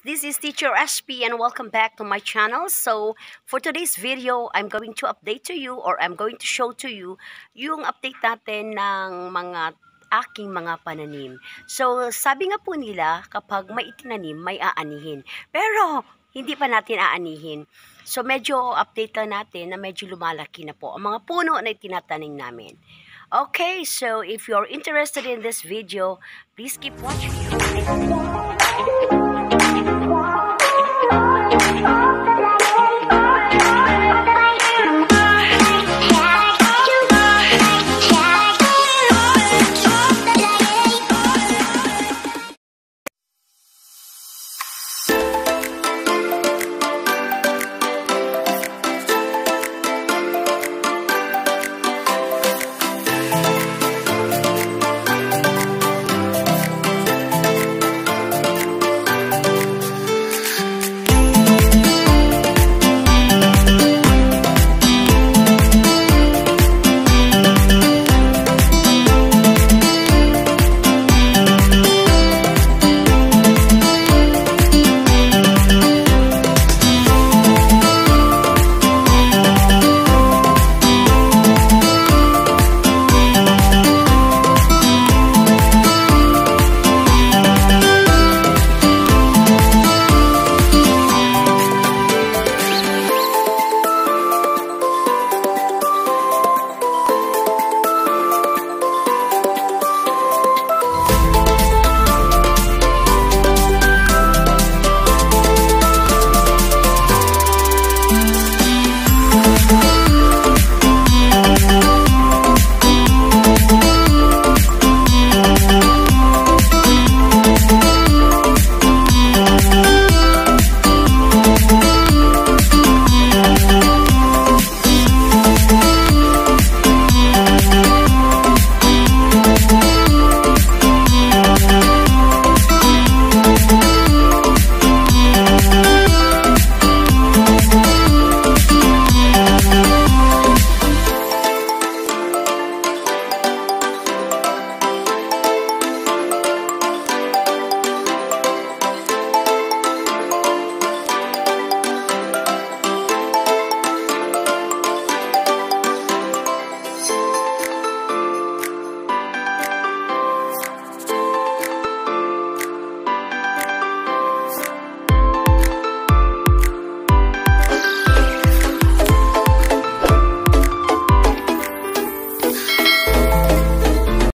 This is Teacher SP and welcome back to my channel. So, for today's video, I'm going to update to you or I'm going to show to you yung update natin ng mga aking mga pananim. So, sabi nga po nila, kapag may itinanim, may aanihin. Pero, hindi pa natin aanihin. So, medyo update lang natin na medyo lumalaki na po ang mga puno na itinatanim namin. Okay, so if you're interested in this video, please keep watching.